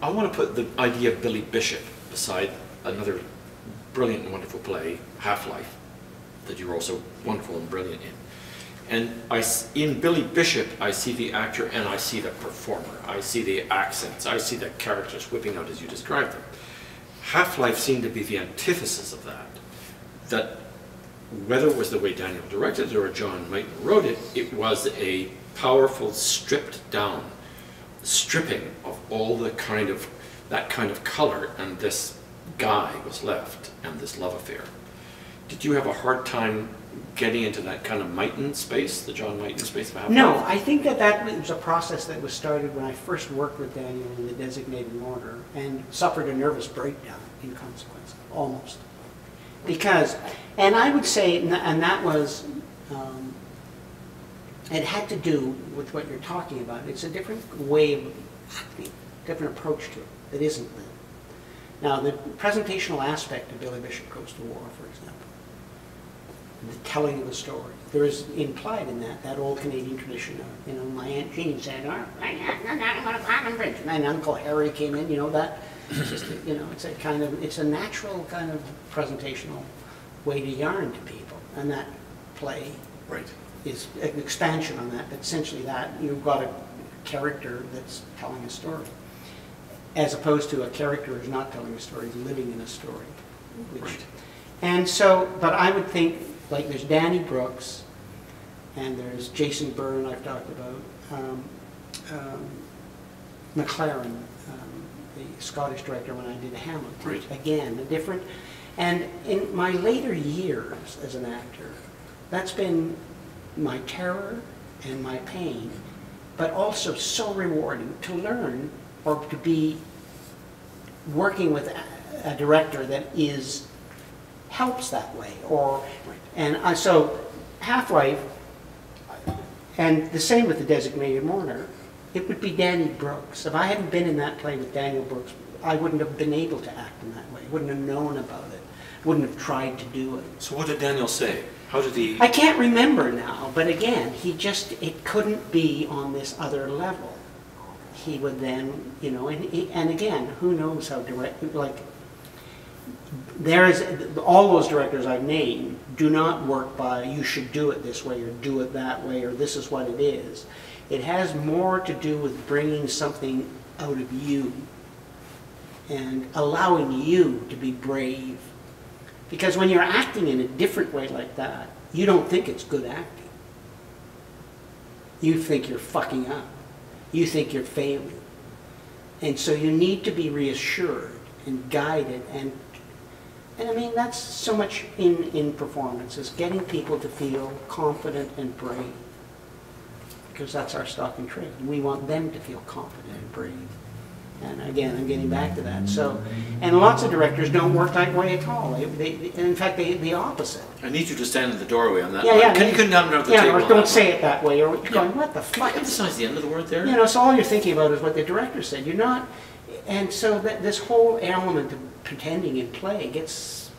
I want to put the idea of Billy Bishop beside another brilliant and wonderful play, Half-Life, that you're also wonderful and brilliant in. And I in Billy Bishop, I see the actor and I see the performer. I see the accents. I see the characters whipping out as you described them. Half-Life seemed to be the antithesis of that. That whether it was the way Daniel directed it or John Mighton wrote it, it was a powerful, stripped down stripping of all the kind of, that kind of color, and this guy was left, and this love affair. Did you have a hard time getting into that kind of Mighton space, the John Mighton space? No, I think that that was a process that was started when I first worked with Daniel in the designated mourner and suffered a nervous breakdown in consequence, almost. Because, and I would say, and and that was, um, it had to do with what you're talking about. It's a different way of acting, different approach to it that isn't that. Now, the presentational aspect of Billy Bishop Goes to War, for example, the telling of the story. There is implied in that, that old Canadian tradition of, you know, my Aunt Jean said, oh, I'm going to Parliament Bridge. And Uncle Harry came in, you know, that, just, you know, it's a kind of, it's a natural kind of presentational way to yarn to people. And that play Right. Is an expansion on that, but essentially that, you've got a character that's telling a story. As opposed to a character who's not telling a story, living in a story. which- Right. And so, but I would think, like, there's Danny Brooks, and there's Jason Byrne I've talked about, um, um, McLaren, um, the Scottish director when I did Hamlet. Right. Again, a different, and in my later years as an actor, that's been my terror and my pain, but also so rewarding to learn or to be working with a, director that is, helps that way, or, and I, so Half-Life, and the same with the designated mourner, it would be Danny Brooks. If I hadn't been in that play with Daniel Brooks, I wouldn't have been able to act in that way, wouldn't have known about it, wouldn't have tried to do it. So what did Daniel say? How did he? I can't remember now, but again, he just, it couldn't be on this other level. He would then, you know, and, and again, who knows how direct, like, there is, all those directors I've named do not work by, you should do it this way, or do it that way, or this is what it is. It has more to do with bringing something out of you and allowing you to be brave because when you're acting in a different way like that, you don't think it's good acting. You think you're fucking up. You think you're failing. And so you need to be reassured and guided and and I mean that's so much in, in performance is getting people to feel confident and brave. Because that's our stock and trade. We want them to feel confident and brave. And again, I'm getting back to that. So, and lots of directors don't work that way at all. They, they, in fact, they, the opposite. I need you to stand in the doorway on that. Yeah, yeah. Can you come down to the yeah, table? on don't say it that way, or you're going, what the fuck? emphasize the end of the word there? You know, so all you're thinking about is what the director said. You're not, and so that this whole element of pretending in play gets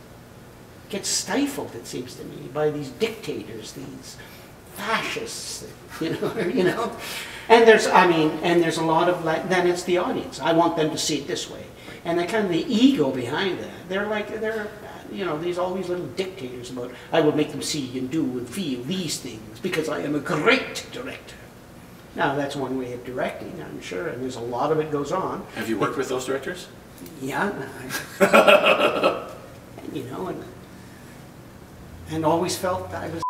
gets stifled. It seems to me by these dictators, these fascists. You know, you know. And there's, I mean, and there's a lot of like. Then it's the audience. I want them to see it this way, and the kind of the ego behind that. They're like they're. You know, these all these little dictators about I will make them see and do and feel these things because I am a great director. Now, that's one way of directing, I'm sure, and there's a lot of it goes on. Have you worked with those directors? Yeah, I- you know, and, and always felt that I was.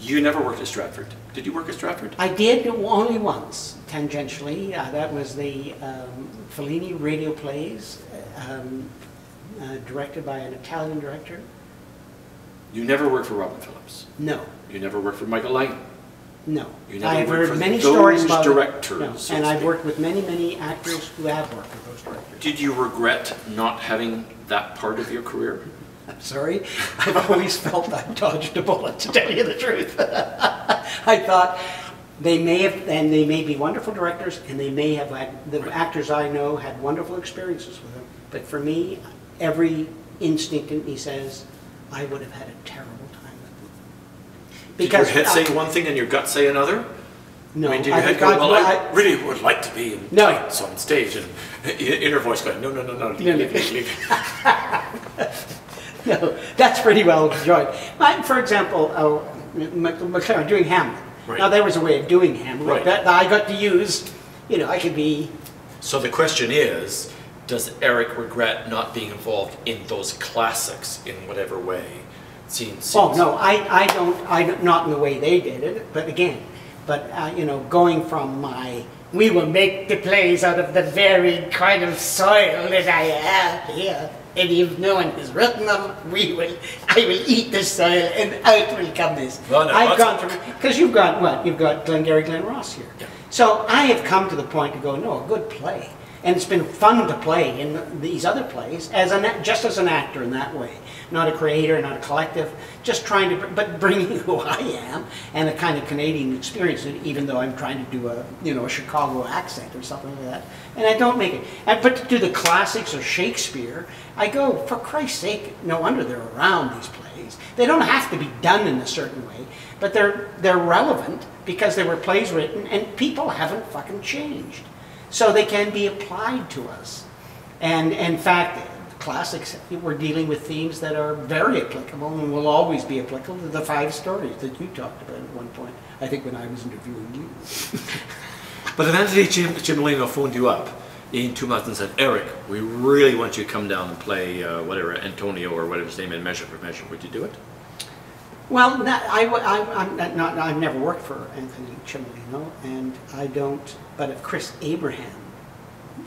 You never worked at Stratford. Did you work at Stratford? I did only once, tangentially. Uh, that was the um, Fellini radio plays, um, uh, directed by an Italian director. You never worked for Robin Phillips. No, You never worked for Michael Lang. no. You never I've worked heard for many those stories about directors, No, so and I've worked with many, many actors who have worked with those directors. Did you regret not having that part of your career? I'm sorry. I've always felt I dodged a bullet, to tell you the truth. I thought they may have, and they may be wonderful directors, and they may have had, the actors I know had wonderful experiences with them. But for me, every instinct in me says, I would have had a terrible time with them. Did your Because head I- say one thing and your gut say another? No, I mean, did I head go, well, I I- really would like to be in No. on stage, and inner voice going, no, no, no, no, leave, No, no. leave, leave, leave. No, that's pretty well enjoyed. I, for example, uh, McLaren doing Hamlet. Right. Now there was a way of doing Hamlet Right. that, that I got to use. You know, I could be. So the question is, does Eric regret not being involved in those classics in whatever way? Seems, Oh no, I, I don't. I don't- not in the way they did it. But again, but uh, you know, going from my we will make the plays out of the very kind of soil that I have here. And if no one has written them, we will. I will eat the soil, and out will come this. No, I've that's- gone from because you've got what you've got Glengarry Glen Ross here. Yeah. So I have come to the point to go, no, a good play, and it's been fun to play in these other plays as an just as an actor in that way, not a creator, not a collective, just trying to, but bringing who I am and a kind of Canadian experience, even though I'm trying to do a you know a Chicago accent or something like that, and I don't make it. And, but to do the classics or Shakespeare, I go for Christ's sake, no wonder they're around these plays. They don't have to be done in a certain way, but they're they're relevant because they were plays written and people haven't fucking changed. So they can be applied to us. And in fact, classics, we're dealing with themes that are very applicable and will always be applicable to the five stories that you talked about at one point, I think when I was interviewing you. But if Anthony Jim, Cimolino phoned you up in two months and said, Eric, we really want you to come down and play uh, whatever, Antonio or whatever his name in Measure for Measure, would you do it? Well, not, I, am not, not, I've never worked for Anthony Cimolino, and I don't, but if Chris Abraham,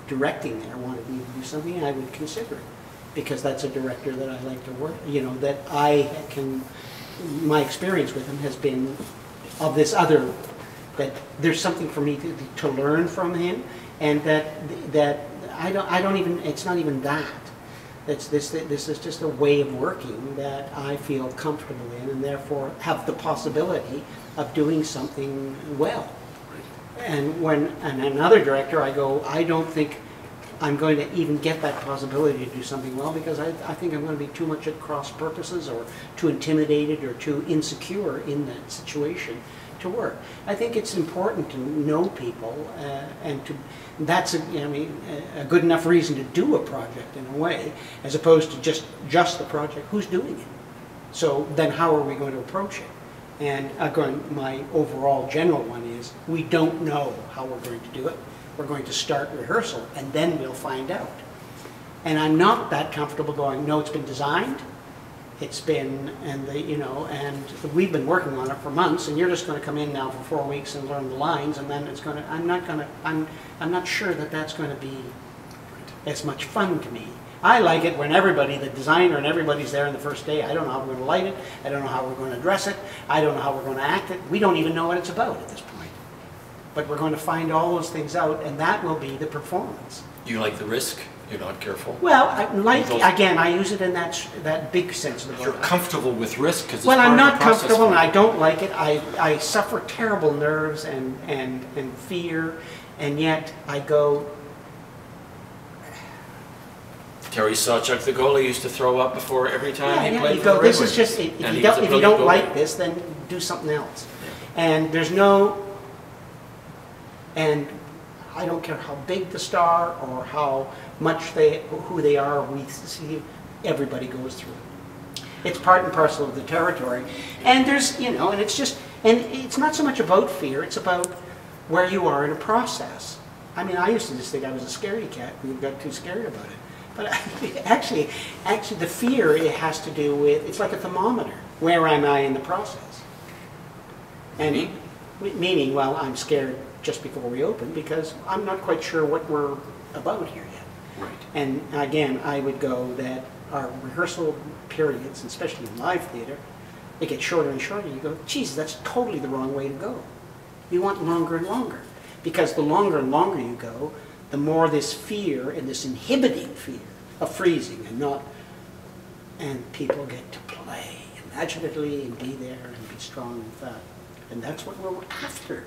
directing there, wanted me to do something, I would consider it. Because that's a director that I like to work, you know, that I can, my experience with him has been of this other, that there's something for me to, to learn from him, and that, that, I don't, I don't even, it's not even that. It's this, this is just a way of working that I feel comfortable in and therefore have the possibility of doing something well. And when, and another director, I go, I don't think I'm going to even get that possibility to do something well because I, I think I'm going to be too much at cross purposes or too intimidated or too insecure in that situation to work. I think it's important to know people uh, and to, that's, a, I mean, a- good enough reason to do a project in a way, as opposed to just, just the project, who's doing it? So then how are we going to approach it? And again, my overall general one is, we don't know how we're going to do it. We're going to start rehearsal and then we'll find out. And I'm not that comfortable going, no, it's been designed, it's been, and the, you know, and we've been working on it for months, and you're just gonna come in now for four weeks and learn the lines, and then it's gonna, I'm not gonna, I'm, I'm not sure that that's gonna be as much fun to me. I like it when everybody, the designer and everybody's there on the first day. I don't know how we're gonna light it, I don't know how we're gonna dress it, I don't know how we're gonna act it, we don't even know what it's about at this point. But we're going to find all those things out, and that will be the performance. You like the risk? You're not careful? Well, I like, Those- again, I use it in that, that big sense of the word. You're comfortable with risk because it's Well, I'm the not comfortable and I don't like it. I, I suffer terrible nerves and, and, and fear, and yet I go, Terry Sawchuk, the goalie, used to throw up before every time yeah, he yeah, played you for the go, Red this is just, if And you don't, if you don't like this, then do something else. And there's no, and I don't care how big the star or how much they, who they are, we see, everybody goes through it. It's part and parcel of the territory. And there's, you know, and it's just, and it's not so much about fear, it's about where you are in a process. I mean, I used to just think I was a scaredy cat, and got too scared about it. But actually, actually, the fear, it has to do with, it's like a thermometer. Where am I in the process? And hmm? Meaning? well, I'm scared just before we open because I'm not quite sure what we're about here yet. Right. And again, I would go that our rehearsal periods, especially in live theater, they get shorter and shorter. You go, geez, that's totally the wrong way to go. You want longer and longer. Because the longer and longer you go, the more this fear and this inhibiting fear of freezing and not, and people get to play imaginatively and be there and be strong and fat. And that's what we're after.